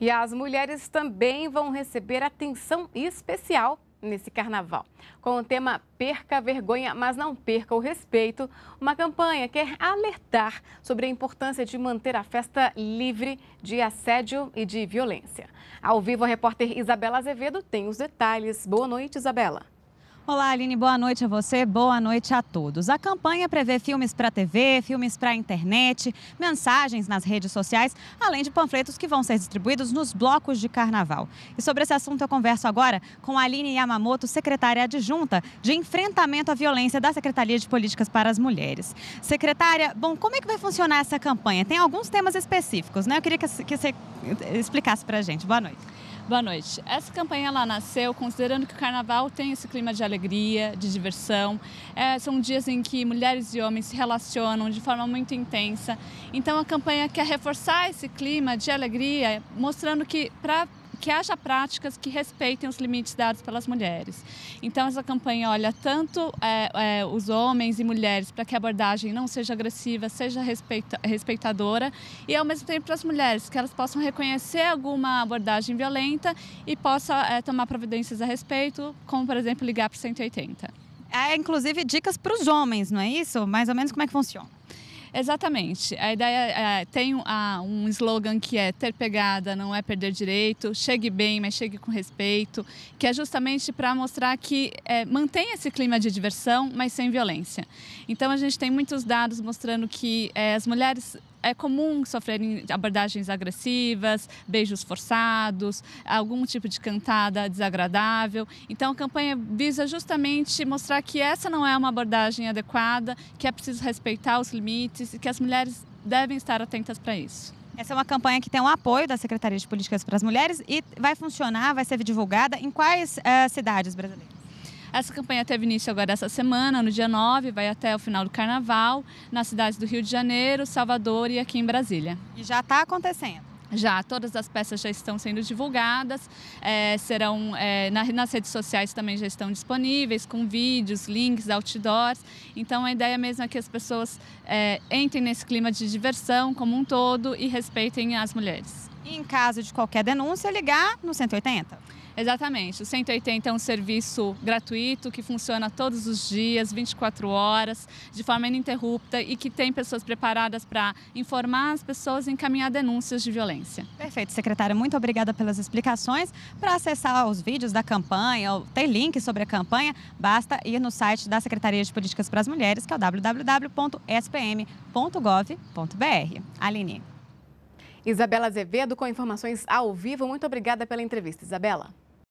E as mulheres também vão receber atenção especial nesse carnaval. Com o tema Perca a Vergonha, mas não perca o respeito, uma campanha quer alertar sobre a importância de manter a festa livre de assédio e de violência. Ao vivo, a repórter Isabela Azevedo tem os detalhes. Boa noite, Isabela. Olá, Aline, boa noite a você, boa noite a todos. A campanha prevê filmes para TV, filmes para internet, mensagens nas redes sociais, além de panfletos que vão ser distribuídos nos blocos de carnaval. E sobre esse assunto eu converso agora com a Aline Yamamoto, secretária adjunta de enfrentamento à violência da Secretaria de Políticas para as Mulheres. Secretária, bom, como é que vai funcionar essa campanha? Tem alguns temas específicos, né? Eu queria que você explicasse para a gente. Boa noite. Boa noite. Essa campanha lá nasceu considerando que o carnaval tem esse clima de alegria, de diversão. É, são dias em que mulheres e homens se relacionam de forma muito intensa. Então a campanha quer reforçar esse clima de alegria, mostrando que para que haja práticas que respeitem os limites dados pelas mulheres. Então, essa campanha olha tanto é, é, os homens e mulheres para que a abordagem não seja agressiva, seja respeita, respeitadora e, ao mesmo tempo, para as mulheres, que elas possam reconhecer alguma abordagem violenta e possam é, tomar providências a respeito, como, por exemplo, ligar para o 180. É, inclusive, dicas para os homens, não é isso? Mais ou menos como é que funciona? Exatamente. A ideia é, tem um slogan que é ter pegada não é perder direito, chegue bem, mas chegue com respeito, que é justamente para mostrar que é, mantém esse clima de diversão, mas sem violência. Então a gente tem muitos dados mostrando que é, as mulheres é comum sofrerem abordagens agressivas, beijos forçados, algum tipo de cantada desagradável. Então a campanha visa justamente mostrar que essa não é uma abordagem adequada, que é preciso respeitar os limites e que as mulheres devem estar atentas para isso. Essa é uma campanha que tem o apoio da Secretaria de Políticas para as Mulheres e vai funcionar, vai ser divulgada em quais uh, cidades brasileiras? Essa campanha teve início agora essa semana, no dia 9, vai até o final do carnaval, nas cidades do Rio de Janeiro, Salvador e aqui em Brasília. E já está acontecendo? Já, todas as peças já estão sendo divulgadas, é, serão é, nas redes sociais também já estão disponíveis, com vídeos, links, outdoors. Então a ideia mesmo é que as pessoas é, entrem nesse clima de diversão como um todo e respeitem as mulheres. E em caso de qualquer denúncia, ligar no 180? Exatamente. O 180 é um serviço gratuito que funciona todos os dias, 24 horas, de forma ininterrupta e que tem pessoas preparadas para informar as pessoas e encaminhar denúncias de violência. Perfeito, secretária. Muito obrigada pelas explicações. Para acessar os vídeos da campanha, tem link sobre a campanha, basta ir no site da Secretaria de Políticas para as Mulheres, que é o www.spm.gov.br. Aline. Isabela Azevedo com informações ao vivo. Muito obrigada pela entrevista, Isabela.